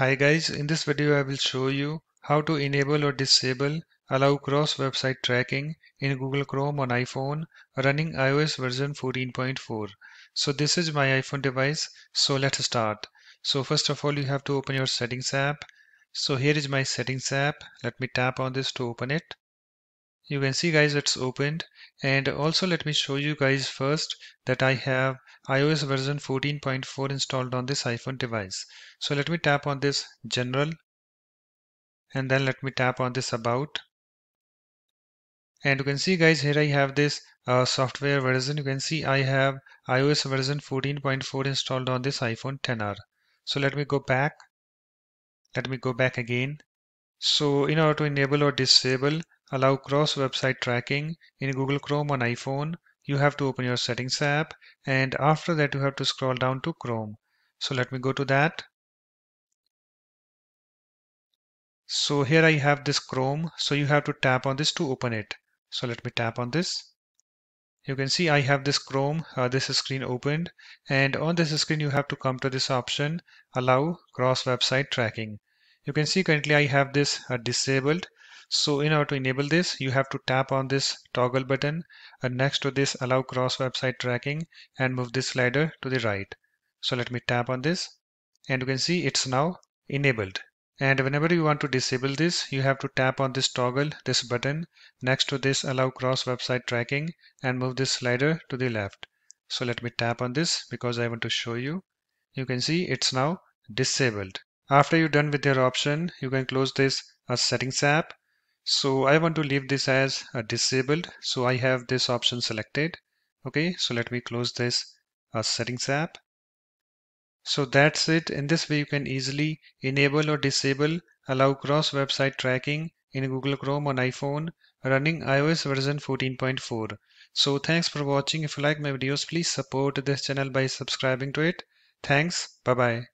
Hi guys, in this video I will show you how to enable or disable allow cross website tracking in Google Chrome on iPhone running iOS version 14.4. So this is my iPhone device. So let's start. So first of all you have to open your settings app. So here is my settings app. Let me tap on this to open it you can see guys it's opened and also let me show you guys first that I have iOS version 14.4 installed on this iPhone device. So let me tap on this general and then let me tap on this about. And you can see guys here I have this uh, software version. You can see I have iOS version 14.4 installed on this iPhone 10R so let me go back. Let me go back again. So in order to enable or disable allow cross website tracking in Google Chrome on iPhone, you have to open your settings app and after that you have to scroll down to Chrome. So let me go to that. So here I have this Chrome. So you have to tap on this to open it. So let me tap on this. You can see I have this Chrome, uh, this screen opened and on this screen you have to come to this option allow cross website tracking. You can see currently I have this uh, disabled so in order to enable this, you have to tap on this toggle button and next to this allow cross website tracking and move this slider to the right. So let me tap on this and you can see it's now enabled. And whenever you want to disable this, you have to tap on this toggle, this button next to this allow cross website tracking and move this slider to the left. So let me tap on this because I want to show you. You can see it's now disabled. After you're done with your option, you can close this uh, settings app so I want to leave this as disabled. So I have this option selected. Okay, so let me close this uh, settings app. So that's it. In this way, you can easily enable or disable allow cross website tracking in Google Chrome on iPhone running iOS version 14.4. So thanks for watching. If you like my videos, please support this channel by subscribing to it. Thanks. Bye bye.